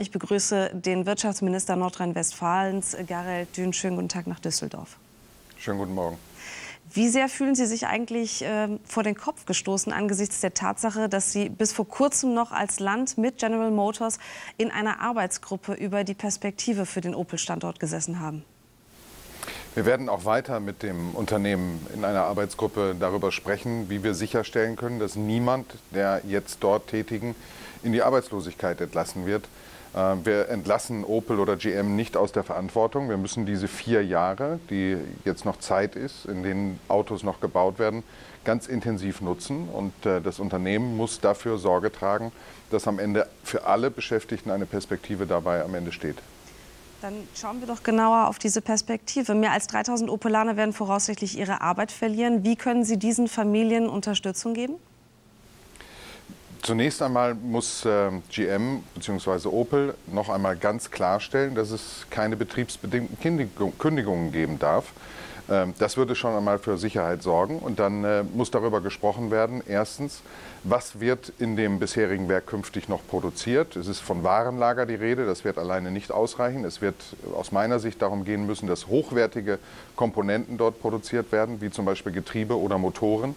Ich begrüße den Wirtschaftsminister Nordrhein-Westfalens, Garel Dün. Schönen guten Tag nach Düsseldorf. Schönen guten Morgen. Wie sehr fühlen Sie sich eigentlich äh, vor den Kopf gestoßen angesichts der Tatsache, dass Sie bis vor kurzem noch als Land mit General Motors in einer Arbeitsgruppe über die Perspektive für den Opel-Standort gesessen haben? Wir werden auch weiter mit dem Unternehmen in einer Arbeitsgruppe darüber sprechen, wie wir sicherstellen können, dass niemand der jetzt dort Tätigen in die Arbeitslosigkeit entlassen wird. Äh, wir entlassen Opel oder GM nicht aus der Verantwortung. Wir müssen diese vier Jahre, die jetzt noch Zeit ist, in denen Autos noch gebaut werden, ganz intensiv nutzen. Und äh, das Unternehmen muss dafür Sorge tragen, dass am Ende für alle Beschäftigten eine Perspektive dabei am Ende steht. Dann schauen wir doch genauer auf diese Perspektive. Mehr als 3000 Opelaner werden voraussichtlich ihre Arbeit verlieren. Wie können Sie diesen Familien Unterstützung geben? Zunächst einmal muss äh, GM bzw. Opel noch einmal ganz klarstellen, dass es keine betriebsbedingten Kündigungen geben darf. Ähm, das würde schon einmal für Sicherheit sorgen. Und dann äh, muss darüber gesprochen werden, erstens, was wird in dem bisherigen Werk künftig noch produziert. Es ist von Warenlager die Rede, das wird alleine nicht ausreichen. Es wird aus meiner Sicht darum gehen müssen, dass hochwertige Komponenten dort produziert werden, wie zum Beispiel Getriebe oder Motoren.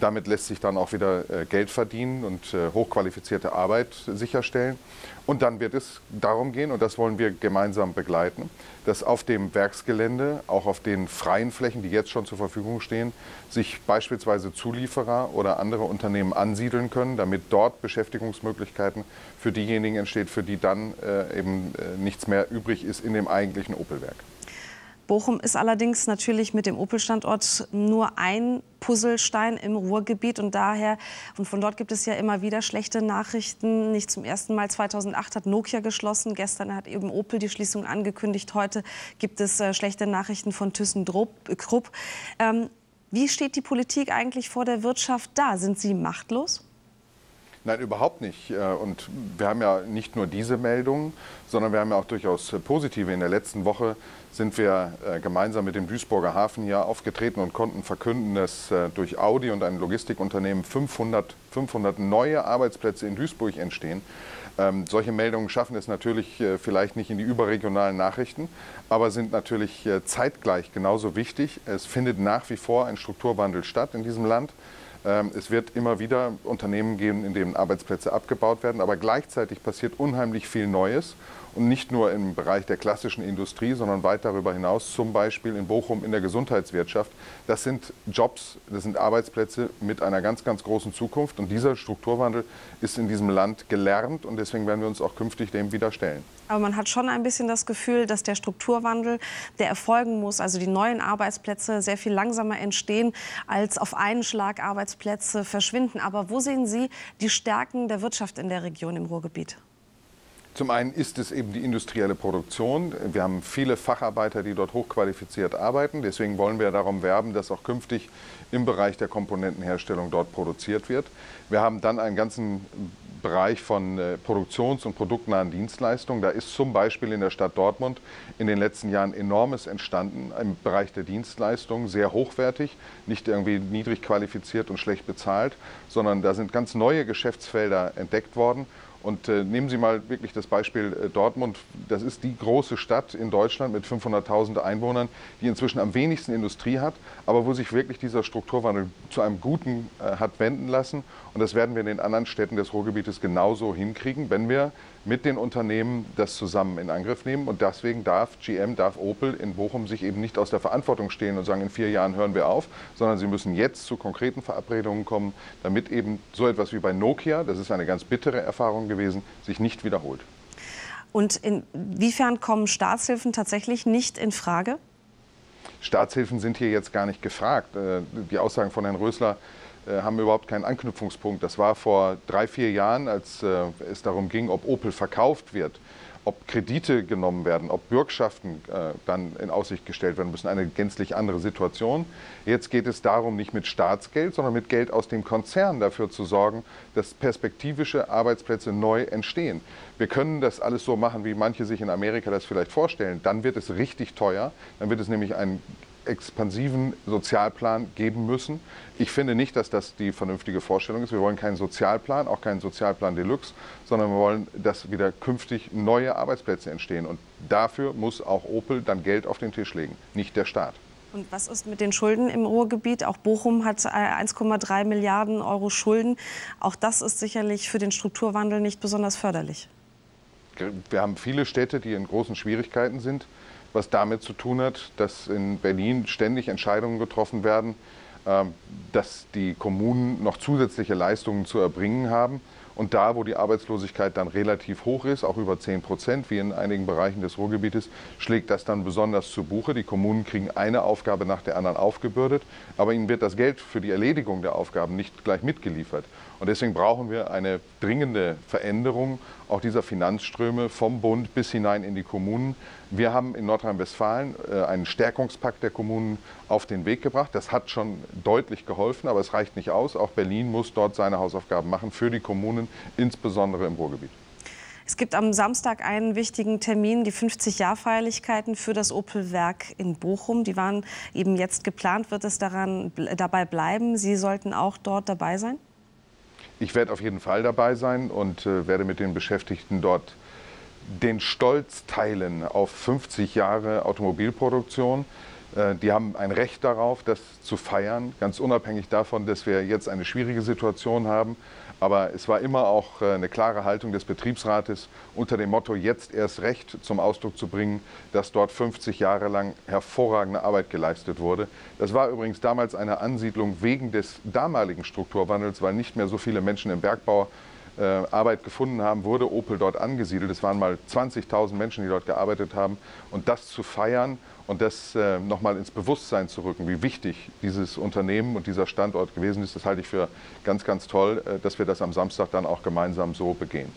Damit lässt sich dann auch wieder äh, Geld verdienen und äh, hochqualifizierte Arbeit sicherstellen. Und dann wird es darum gehen, und das wollen wir gemeinsam begleiten, dass auf dem Werksgelände, auch auf den freien Flächen, die jetzt schon zur Verfügung stehen, sich beispielsweise Zulieferer oder andere Unternehmen ansiedeln können, damit dort Beschäftigungsmöglichkeiten für diejenigen entsteht, für die dann äh, eben nichts mehr übrig ist in dem eigentlichen Opelwerk. Bochum ist allerdings natürlich mit dem Opel-Standort nur ein Puzzlestein im Ruhrgebiet und daher und von dort gibt es ja immer wieder schlechte Nachrichten. Nicht zum ersten Mal 2008 hat Nokia geschlossen. Gestern hat eben Opel die Schließung angekündigt. Heute gibt es äh, schlechte Nachrichten von ThyssenKrupp. Ähm, wie steht die Politik eigentlich vor der Wirtschaft da? Sind Sie machtlos? Nein, überhaupt nicht. Äh, und wir haben ja nicht nur diese Meldungen, sondern wir haben ja auch durchaus positive. In der letzten Woche sind wir äh, gemeinsam mit dem Duisburger Hafen hier aufgetreten und konnten verkünden, dass äh, durch Audi und ein Logistikunternehmen 500, 500 neue Arbeitsplätze in Duisburg entstehen. Ähm, solche Meldungen schaffen es natürlich äh, vielleicht nicht in die überregionalen Nachrichten, aber sind natürlich äh, zeitgleich genauso wichtig. Es findet nach wie vor ein Strukturwandel statt in diesem Land. Ähm, es wird immer wieder Unternehmen geben, in denen Arbeitsplätze abgebaut werden, aber gleichzeitig passiert unheimlich viel Neues und nicht nur im Bereich der klassischen Industrie, sondern weit darüber hinaus, zum Beispiel in Bochum in der Gesundheitswirtschaft. Das sind Jobs, das sind Arbeitsplätze mit einer ganz, ganz großen Zukunft. Und dieser Strukturwandel ist in diesem Land gelernt und deswegen werden wir uns auch künftig dem wieder stellen. Aber man hat schon ein bisschen das Gefühl, dass der Strukturwandel, der erfolgen muss, also die neuen Arbeitsplätze sehr viel langsamer entstehen, als auf einen Schlag Arbeitsplätze verschwinden. Aber wo sehen Sie die Stärken der Wirtschaft in der Region im Ruhrgebiet? Zum einen ist es eben die industrielle Produktion. Wir haben viele Facharbeiter, die dort hochqualifiziert arbeiten. Deswegen wollen wir darum werben, dass auch künftig im Bereich der Komponentenherstellung dort produziert wird. Wir haben dann einen ganzen Bereich von äh, produktions- und produktnahen Dienstleistungen. Da ist zum Beispiel in der Stadt Dortmund in den letzten Jahren enormes entstanden im Bereich der Dienstleistungen, sehr hochwertig, nicht irgendwie niedrig qualifiziert und schlecht bezahlt, sondern da sind ganz neue Geschäftsfelder entdeckt worden. Und äh, nehmen Sie mal wirklich das Beispiel äh, Dortmund. Das ist die große Stadt in Deutschland mit 500.000 Einwohnern, die inzwischen am wenigsten Industrie hat, aber wo sich wirklich dieser Strukturwandel zu einem Guten äh, hat wenden lassen. Und das werden wir in den anderen Städten des Ruhrgebietes genauso hinkriegen, wenn wir mit den Unternehmen das zusammen in Angriff nehmen. Und deswegen darf GM, darf Opel in Bochum sich eben nicht aus der Verantwortung stehen und sagen, in vier Jahren hören wir auf, sondern sie müssen jetzt zu konkreten Verabredungen kommen, damit eben so etwas wie bei Nokia, das ist eine ganz bittere Erfahrung gewesen, sich nicht wiederholt. Und inwiefern kommen Staatshilfen tatsächlich nicht in Frage? Staatshilfen sind hier jetzt gar nicht gefragt. Äh, die Aussagen von Herrn Rösler äh, haben überhaupt keinen Anknüpfungspunkt. Das war vor drei, vier Jahren, als äh, es darum ging, ob Opel verkauft wird, ob Kredite genommen werden, ob Bürgschaften äh, dann in Aussicht gestellt werden müssen. Eine gänzlich andere Situation. Jetzt geht es darum, nicht mit Staatsgeld, sondern mit Geld aus dem Konzern dafür zu sorgen, dass perspektivische Arbeitsplätze neu entstehen. Wir können das alles so machen, wie manche sich in Amerika das vielleicht vorstellen. Dann wird es richtig teuer. Dann wird es nämlich ein expansiven Sozialplan geben müssen. Ich finde nicht, dass das die vernünftige Vorstellung ist. Wir wollen keinen Sozialplan, auch keinen Sozialplan Deluxe, sondern wir wollen, dass wieder künftig neue Arbeitsplätze entstehen. Und dafür muss auch Opel dann Geld auf den Tisch legen, nicht der Staat. Und was ist mit den Schulden im Ruhrgebiet? Auch Bochum hat 1,3 Milliarden Euro Schulden. Auch das ist sicherlich für den Strukturwandel nicht besonders förderlich. Wir haben viele Städte, die in großen Schwierigkeiten sind, was damit zu tun hat, dass in Berlin ständig Entscheidungen getroffen werden, ähm, dass die Kommunen noch zusätzliche Leistungen zu erbringen haben. Und da, wo die Arbeitslosigkeit dann relativ hoch ist, auch über 10 Prozent, wie in einigen Bereichen des Ruhrgebietes, schlägt das dann besonders zu Buche. Die Kommunen kriegen eine Aufgabe nach der anderen aufgebürdet, aber ihnen wird das Geld für die Erledigung der Aufgaben nicht gleich mitgeliefert. Und deswegen brauchen wir eine dringende Veränderung auch dieser Finanzströme vom Bund bis hinein in die Kommunen. Wir haben in Nordrhein-Westfalen äh, einen Stärkungspakt der Kommunen auf den Weg gebracht. Das hat schon deutlich geholfen, aber es reicht nicht aus. Auch Berlin muss dort seine Hausaufgaben machen für die Kommunen, insbesondere im Ruhrgebiet. Es gibt am Samstag einen wichtigen Termin, die 50-Jahr-Feierlichkeiten für das Opel-Werk in Bochum. Die waren eben jetzt geplant. Wird es daran, dabei bleiben? Sie sollten auch dort dabei sein? Ich werde auf jeden Fall dabei sein und äh, werde mit den Beschäftigten dort den Stolz teilen auf 50 Jahre Automobilproduktion. Äh, die haben ein Recht darauf, das zu feiern, ganz unabhängig davon, dass wir jetzt eine schwierige Situation haben. Aber es war immer auch äh, eine klare Haltung des Betriebsrates unter dem Motto, jetzt erst recht zum Ausdruck zu bringen, dass dort 50 Jahre lang hervorragende Arbeit geleistet wurde. Das war übrigens damals eine Ansiedlung wegen des damaligen Strukturwandels, weil nicht mehr so viele Menschen im Bergbau Arbeit gefunden haben, wurde Opel dort angesiedelt. Es waren mal 20.000 Menschen, die dort gearbeitet haben. Und das zu feiern und das äh, nochmal ins Bewusstsein zu rücken, wie wichtig dieses Unternehmen und dieser Standort gewesen ist, das halte ich für ganz, ganz toll, äh, dass wir das am Samstag dann auch gemeinsam so begehen.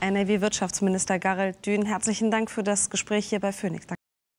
NRW-Wirtschaftsminister Garel Dün, herzlichen Dank für das Gespräch hier bei Phoenix.